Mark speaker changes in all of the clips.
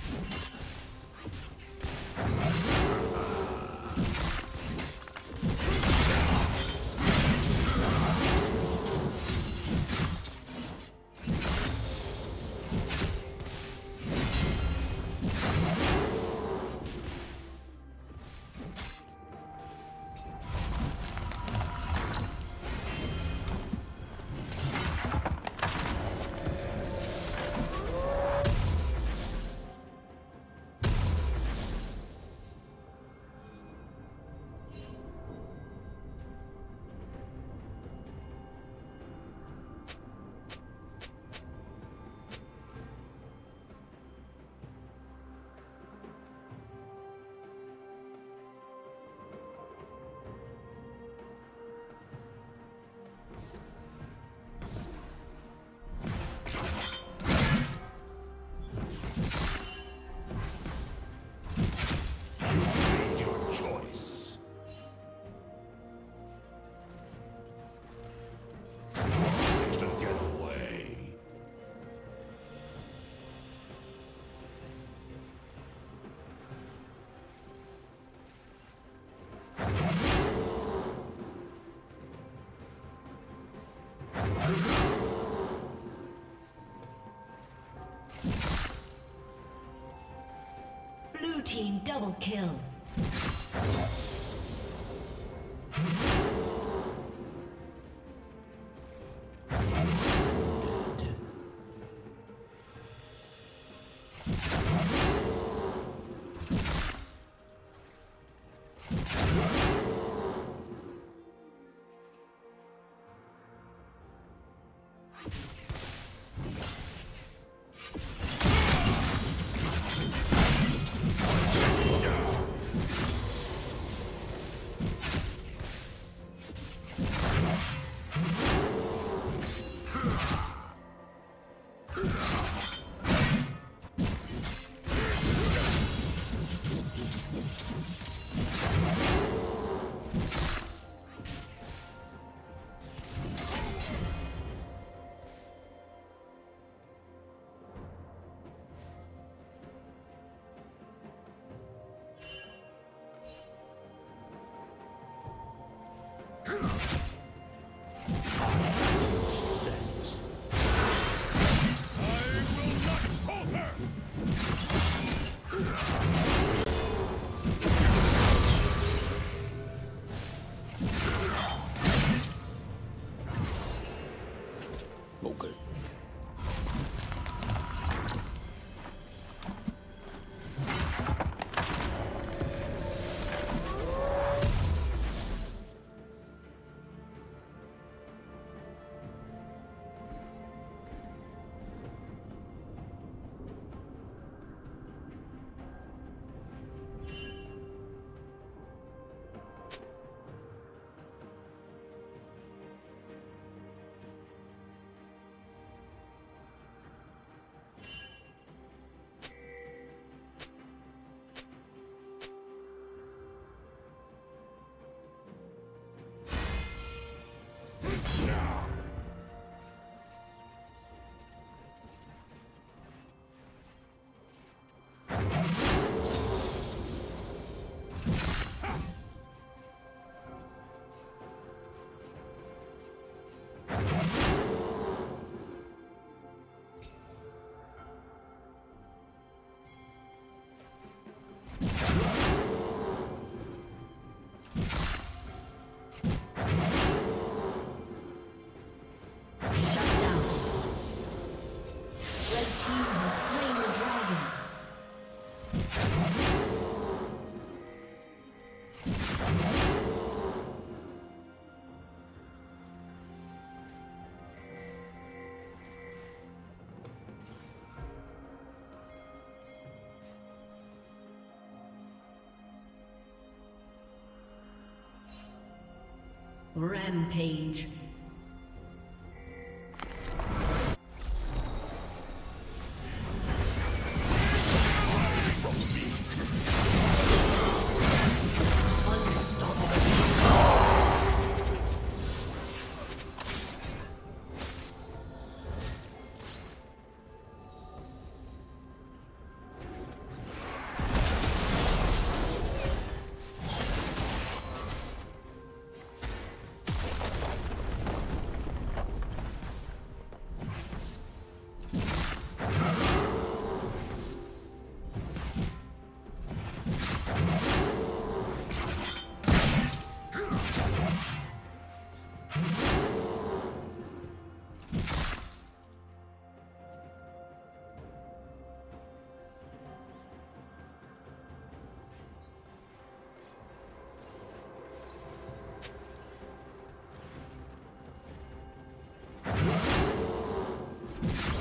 Speaker 1: Blue team double kill. you Rampage. you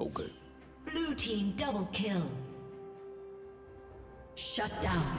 Speaker 2: Okay.
Speaker 1: Blue team double kill. Shut down.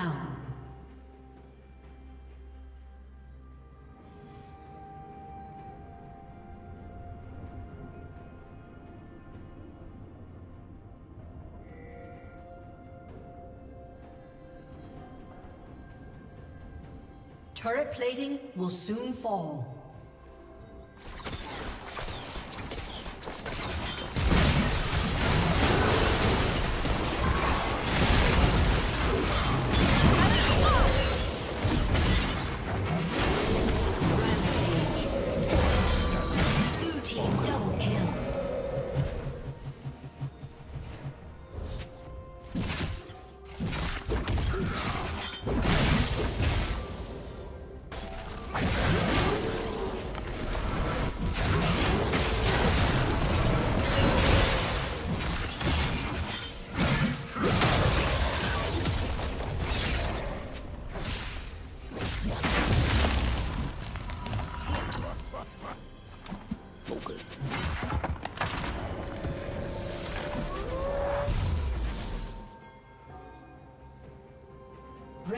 Speaker 1: Down. Turret plating will soon fall.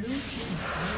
Speaker 1: Blue team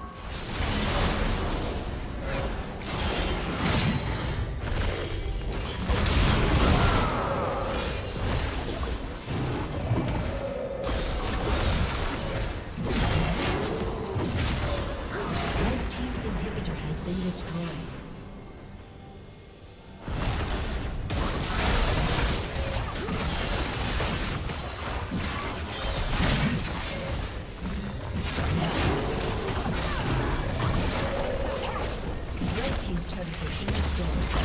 Speaker 1: Has been destroyed.